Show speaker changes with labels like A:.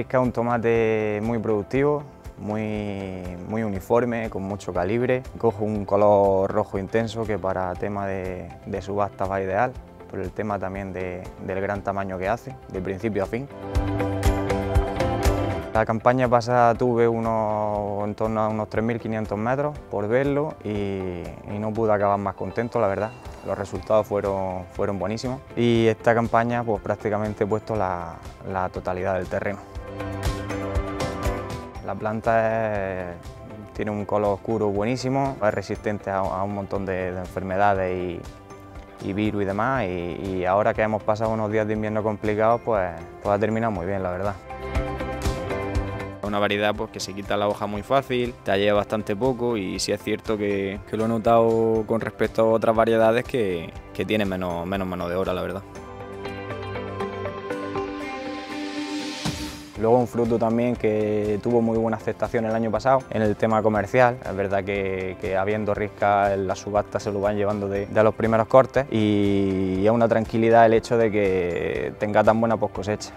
A: Es un tomate muy productivo, muy, muy uniforme, con mucho calibre. Cojo un color rojo intenso que para tema de, de subasta va ideal, por el tema también de, del gran tamaño que hace, de principio a fin. La campaña pasada tuve unos, en torno a unos 3.500 metros por verlo y, no pude acabar más contento, la verdad. Los resultados fueron, fueron buenísimos y esta campaña pues prácticamente he puesto la, la totalidad del terreno. La planta tiene un color oscuro buenísimo, es resistente a, un montón de, de enfermedades y, y, virus y demás y, y, ahora que hemos pasado unos días de invierno complicados pues, pues ha terminado muy bien la verdad.
B: Una variedad pues, que se quita la hoja muy fácil, talla bastante poco y sí es cierto que, lo he notado con respecto a otras variedades que, tienen menos, menos mano de obra, la verdad.
A: Luego un fruto también que tuvo muy buena aceptación el año pasado en el tema comercial. Es verdad que, que habiendo risca en la subasta se lo van llevando de, de los primeros cortes y es una tranquilidad el hecho de que tenga tan buena post cosecha.